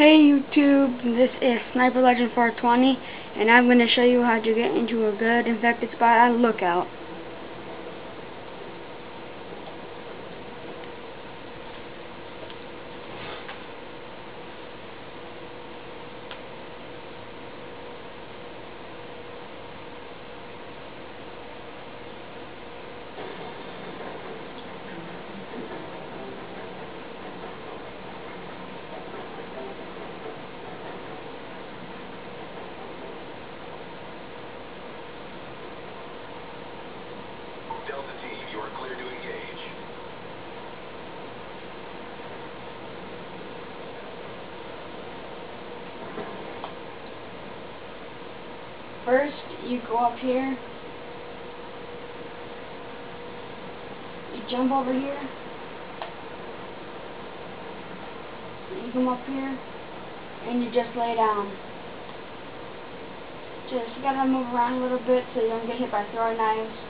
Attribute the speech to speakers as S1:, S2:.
S1: Hey YouTube, this is Sniper Legend 420 and I'm going to show you how to get into a good infected spot at lookout.
S2: Delta Team, you are clear to engage.
S1: First, you go up here. You jump over here. You come up here. And you just lay down. Just gotta move around a little bit so you don't get hit by throwing knives.